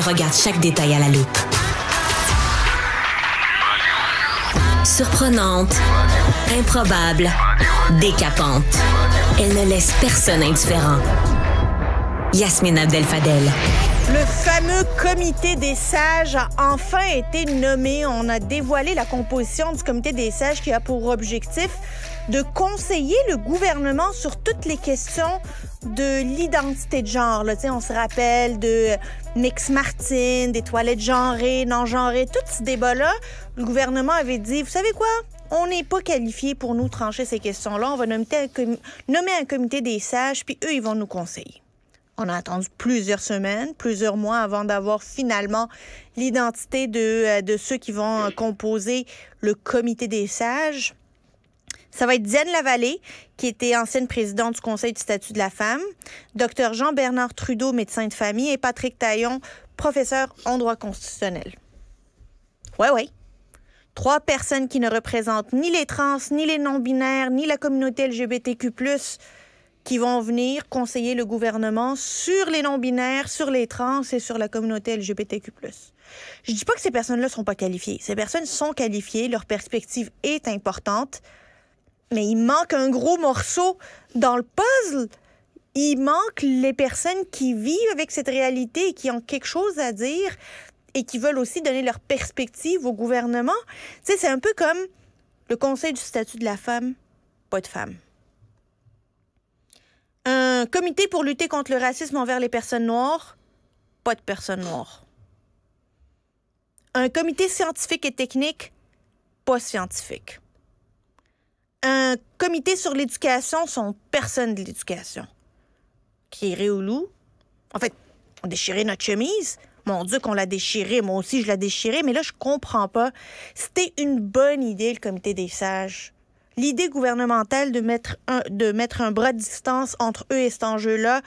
regarde chaque détail à la loupe. Surprenante, improbable, décapante. Elle ne laisse personne indifférent. Yasmine Abdel-Fadel. Le fameux comité des sages a enfin été nommé. On a dévoilé la composition du comité des sages qui a pour objectif de conseiller le gouvernement sur toutes les questions de l'identité de genre. Là. On se rappelle de Mix Martin, des toilettes genrées, non genrées, tout ce débat-là. Le gouvernement avait dit, vous savez quoi? On n'est pas qualifié pour nous trancher ces questions-là. On va nommer un, nommer un comité des sages, puis eux, ils vont nous conseiller. On a attendu plusieurs semaines, plusieurs mois avant d'avoir finalement l'identité de, euh, ceux qui vont composer le comité des sages. Ça va être Diane Lavallée, qui était ancienne présidente du Conseil du statut de la femme, Dr Jean-Bernard Trudeau, médecin de famille, et Patrick Taillon, professeur en droit constitutionnel. Ouais, ouais. Trois personnes qui ne représentent ni les trans, ni les non-binaires, ni la communauté LGBTQ, qui vont venir conseiller le gouvernement sur les non-binaires, sur les trans et sur la communauté LGBTQ. Je dis pas que ces personnes-là sont pas qualifiées. Ces personnes sont qualifiées, leur perspective est importante, mais il manque un gros morceau dans le puzzle. Il manque les personnes qui vivent avec cette réalité et qui ont quelque chose à dire et qui veulent aussi donner leur perspective au gouvernement. Tu sais, c'est un peu comme le Conseil du statut de la femme, pas de femme. Un comité pour lutter contre le racisme envers les personnes noires, pas de personnes noires. Un comité scientifique et technique, pas scientifique un comité sur l'éducation sont personne de l'éducation. Qui est loup. En fait, on déchirait notre chemise. Mon Dieu, qu'on l'a déchirée. Moi aussi, je l'ai déchirée. Mais là, je comprends pas. C'était une bonne idée, le comité des sages. L'idée gouvernementale de mettre, un, bras de distance entre eux et cet enjeu-là,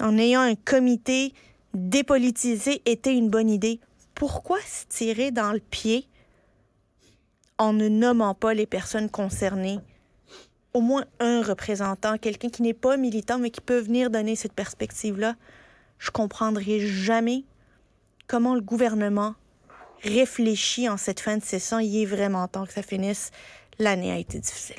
en ayant un comité dépolitisé, était une bonne idée. Pourquoi se tirer dans le pied en ne nommant pas les personnes concernées, au moins un représentant, quelqu'un qui n'est pas militant, mais qui peut venir donner cette perspective-là, je comprendrai jamais comment le gouvernement réfléchit en cette fin de session. Il est vraiment temps que ça finisse. L'année a été difficile.